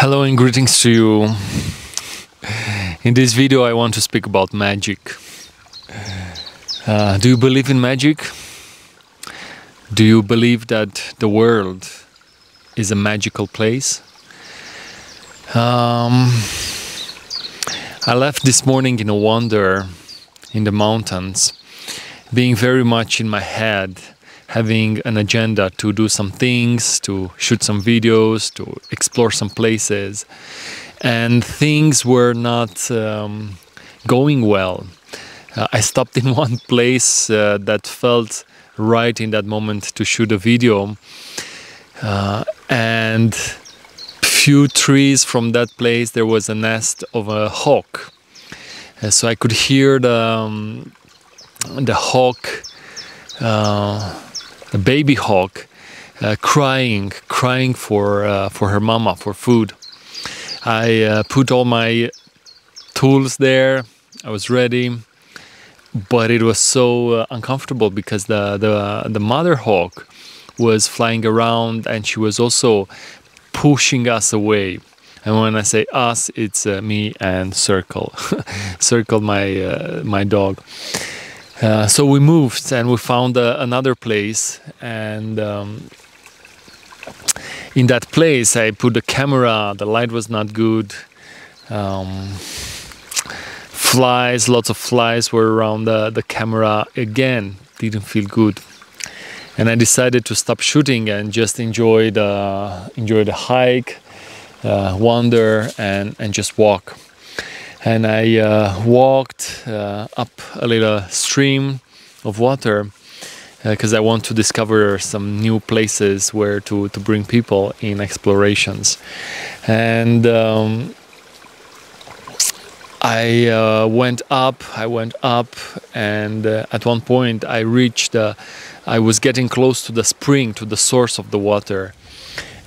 Hello and greetings to you. In this video, I want to speak about magic. Uh, do you believe in magic? Do you believe that the world is a magical place? Um, I left this morning in a wander in the mountains, being very much in my head having an agenda to do some things, to shoot some videos, to explore some places. And things were not um, going well. Uh, I stopped in one place uh, that felt right in that moment to shoot a video. Uh, and few trees from that place there was a nest of a hawk. Uh, so I could hear the, um, the hawk uh, a baby hawk uh, crying, crying for uh, for her mama for food. I uh, put all my tools there. I was ready, but it was so uh, uncomfortable because the the the mother hawk was flying around and she was also pushing us away. And when I say us, it's uh, me and Circle, Circle, my uh, my dog. Uh, so we moved and we found uh, another place and um, in that place i put the camera the light was not good um, flies lots of flies were around the, the camera again didn't feel good. And i decided to stop shooting and just enjoy the enjoy the hike uh, wander and and just walk and I uh, walked uh, up a little stream of water because uh, I want to discover some new places where to, to bring people in explorations. And um, I uh, went up, I went up, and uh, at one point I reached, I was getting close to the spring, to the source of the water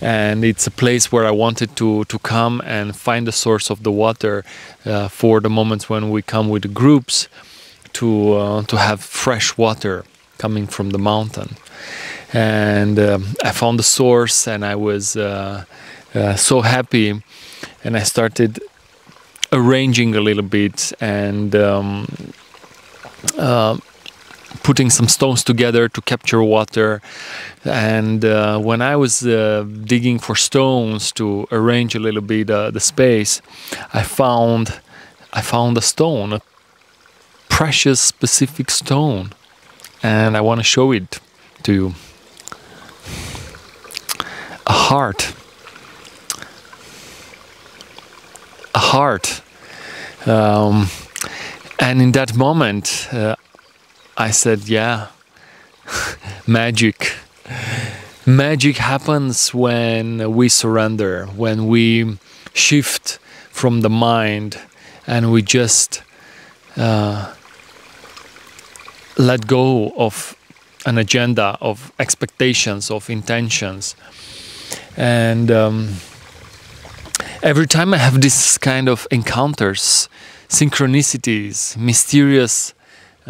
and it's a place where I wanted to to come and find the source of the water uh, for the moments when we come with groups to uh, to have fresh water coming from the mountain. And um, I found the source, and I was uh, uh so happy, and I started arranging a little bit and. Um, uh, putting some stones together to capture water. And uh, when I was uh, digging for stones to arrange a little bit uh, the space, I found I found a stone, a precious specific stone, and I want to show it to you. A heart. A heart. Um, and in that moment, uh, I said, yeah, magic. Magic happens when we surrender, when we shift from the mind and we just uh, let go of an agenda, of expectations, of intentions. And um, every time I have this kind of encounters, synchronicities, mysterious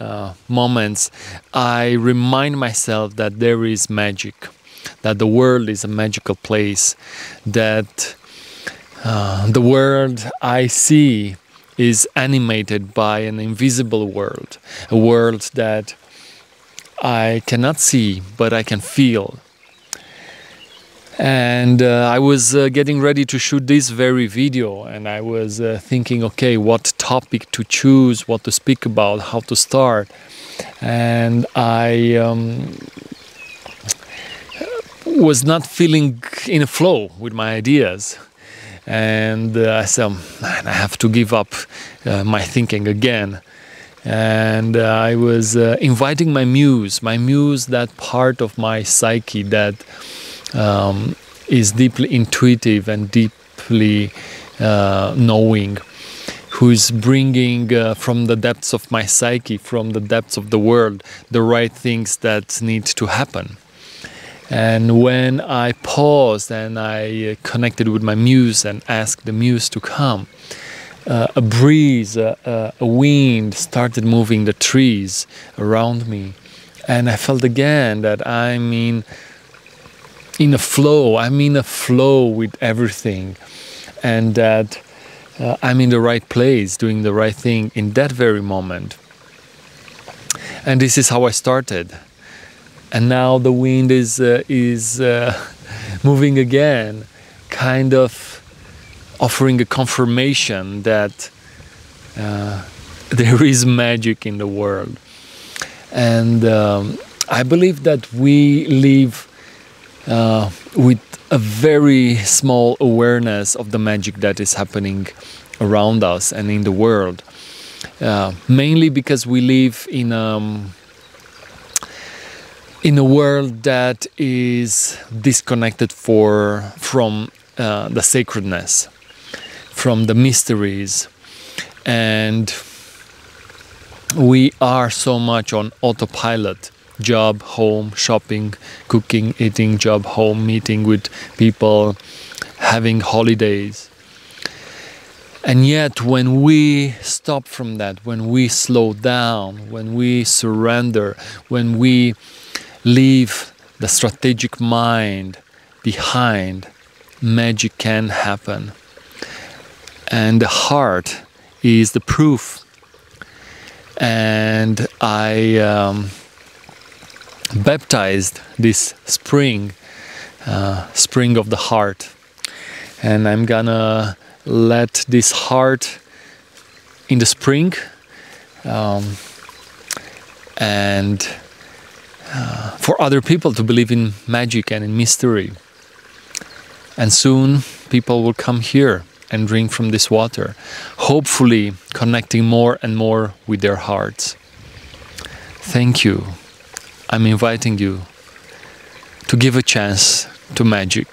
uh, moments, I remind myself that there is magic, that the world is a magical place, that uh, the world I see is animated by an invisible world, a world that I cannot see but I can feel and uh, I was uh, getting ready to shoot this very video and I was uh, thinking okay what topic to choose what to speak about how to start. And I um, was not feeling in a flow with my ideas. And uh, I said I have to give up uh, my thinking again. And uh, I was inviting my muse my muse that part of my psyche that um, is deeply intuitive and deeply uh, knowing, who is bringing uh, from the depths of my psyche, from the depths of the world, the right things that need to happen. And when I paused and I uh, connected with my muse and asked the muse to come, uh, a breeze, uh, a wind started moving the trees around me. And I felt again that I'm in in a flow. I'm in a flow with everything. and that uh, I'm in the right place, doing the right thing in that very moment. And this is how I started. And now the wind is uh, is uh, moving again, kind of offering a confirmation that uh, there is magic in the world. And um, I believe that we live uh, with a very small awareness of the magic that is happening around us and in the world. Uh, mainly because we live in um, in a world that is disconnected for from uh, the sacredness from the mysteries and we are so much on autopilot job home shopping cooking eating job home meeting with people having holidays and yet when we stop from that when we slow down when we surrender when we leave the strategic mind behind magic can happen and the heart is the proof. And I um, baptized this spring, uh, spring of the heart, and I'm gonna let this heart in the spring um, and uh, for other people to believe in magic and in mystery. And soon people will come here and drink from this water, hopefully connecting more and more with their hearts. Thank you. I'm inviting you to give a chance to magic.